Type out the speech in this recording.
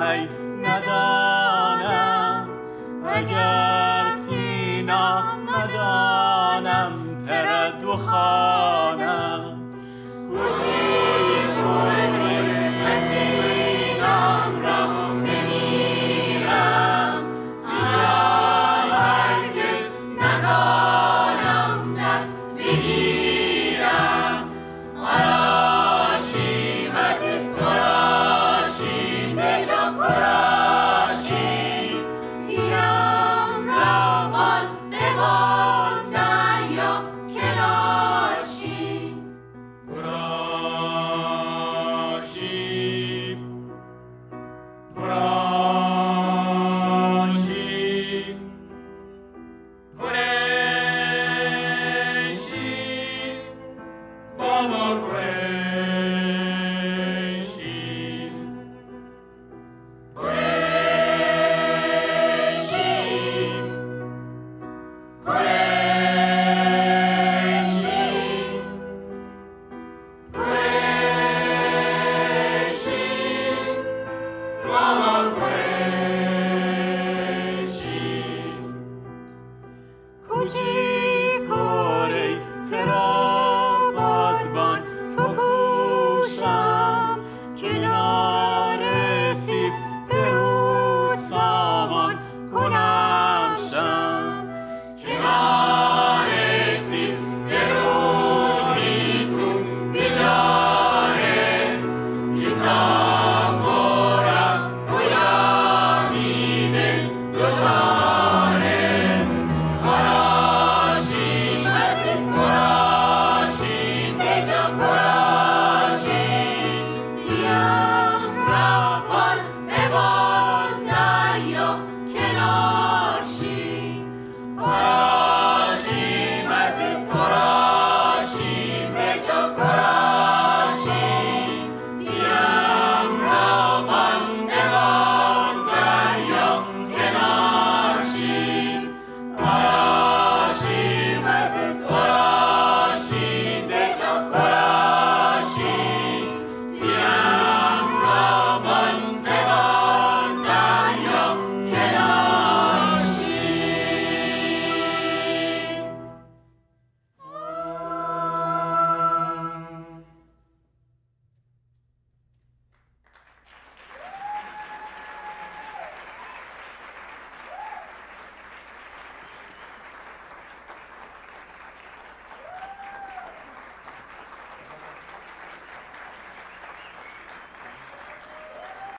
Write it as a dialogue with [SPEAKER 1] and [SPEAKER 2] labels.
[SPEAKER 1] ای ندانم. اگر